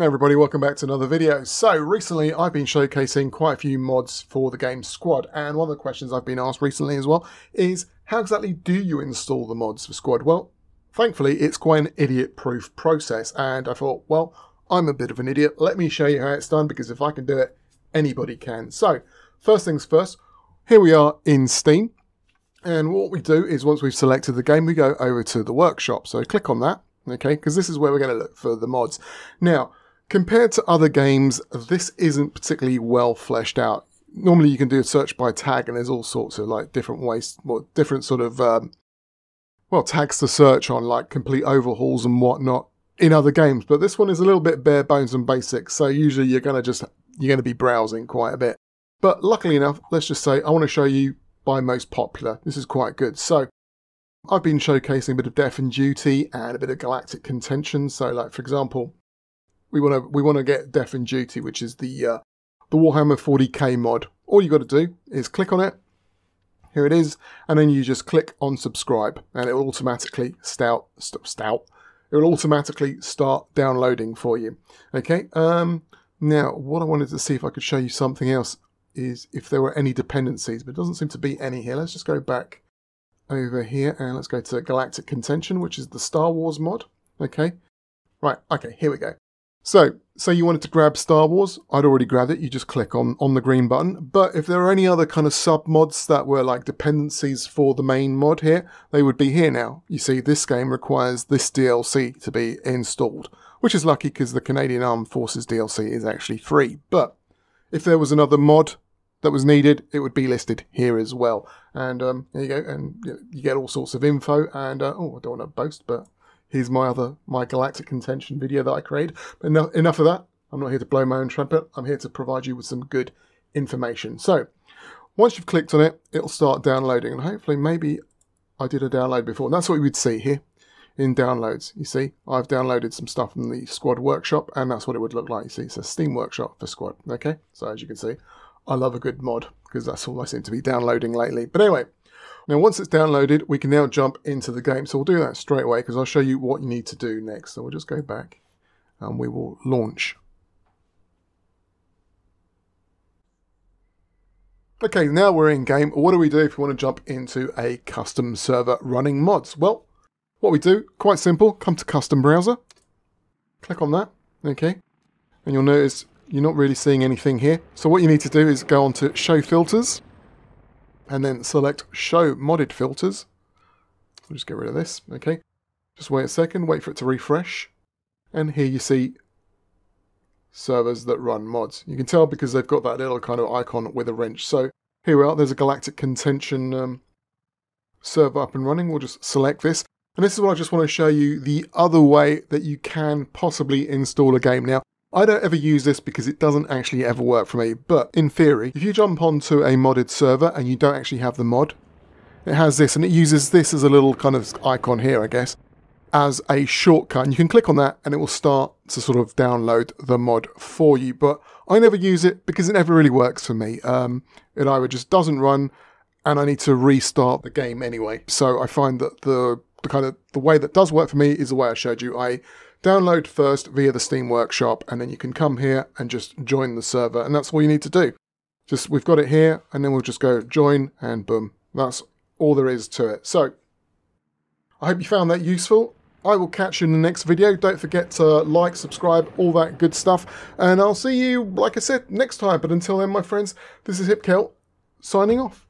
Hey everybody, welcome back to another video. So recently I've been showcasing quite a few mods for the game Squad and one of the questions I've been asked recently as well is how exactly do you install the mods for Squad? Well, thankfully it's quite an idiot proof process and I thought, well, I'm a bit of an idiot. Let me show you how it's done because if I can do it, anybody can. So first things first, here we are in Steam and what we do is once we've selected the game, we go over to the workshop. So click on that okay? Because this is where we're going to look for the mods. Now, compared to other games, this isn't particularly well fleshed out. Normally you can do a search by tag and there's all sorts of like different ways, well, different sort of, um, well, tags to search on, like complete overhauls and whatnot in other games. But this one is a little bit bare bones and basic. So usually you're going to just, you're going to be browsing quite a bit. But luckily enough, let's just say I want to show you by most popular. This is quite good. So I've been showcasing a bit of Death and Duty and a bit of Galactic Contention. So, like for example, we want to we want to get Death and Duty, which is the uh, the Warhammer 40k mod. All you got to do is click on it. Here it is, and then you just click on subscribe, and it will automatically stout st stout. It will automatically start downloading for you. Okay. Um. Now, what I wanted to see if I could show you something else is if there were any dependencies, but it doesn't seem to be any here. Let's just go back over here and let's go to Galactic Contention, which is the Star Wars mod. Okay. Right. Okay. Here we go. So, say you wanted to grab Star Wars, I'd already grabbed it. You just click on, on the green button. But if there are any other kind of sub mods that were like dependencies for the main mod here, they would be here now. You see, this game requires this DLC to be installed, which is lucky because the Canadian Armed Forces DLC is actually free. But if there was another mod that was needed, it would be listed here as well. And um, there you go, and you get all sorts of info. And uh, oh, I don't want to boast, but here's my other my galactic contention video that I created. But enough, enough of that. I'm not here to blow my own trumpet. I'm here to provide you with some good information. So once you've clicked on it, it'll start downloading, and hopefully maybe I did a download before. And that's what you would see here in downloads. You see, I've downloaded some stuff from the Squad Workshop, and that's what it would look like. You see, it's a Steam Workshop for Squad. Okay, so as you can see, I love a good mod because that's all I seem to be downloading lately. But anyway, now once it's downloaded, we can now jump into the game. So we'll do that straight away because I'll show you what you need to do next. So we'll just go back and we will launch. Okay, now we're in game. What do we do if we want to jump into a custom server running mods? Well, what we do, quite simple, come to custom browser, click on that, okay, and you'll notice you're not really seeing anything here. So what you need to do is go on to show filters and then select show modded filters. We'll just get rid of this, okay. Just wait a second, wait for it to refresh. And here you see servers that run mods. You can tell because they've got that little kind of icon with a wrench. So here we are, there's a Galactic Contention um, server up and running. We'll just select this. And this is what I just want to show you the other way that you can possibly install a game. Now, I don't ever use this because it doesn't actually ever work for me, but in theory, if you jump onto a modded server and you don't actually have the mod, it has this and it uses this as a little kind of icon here, I guess, as a shortcut. And you can click on that and it will start to sort of download the mod for you. But I never use it because it never really works for me. Um, it either just doesn't run and I need to restart the game anyway. So I find that the, the kind of the way that does work for me is the way I showed you. I Download first via the Steam Workshop, and then you can come here and just join the server, and that's all you need to do. Just we've got it here, and then we'll just go join, and boom. That's all there is to it. So, I hope you found that useful. I will catch you in the next video. Don't forget to like, subscribe, all that good stuff. And I'll see you, like I said, next time. But until then, my friends, this is HippCelt signing off.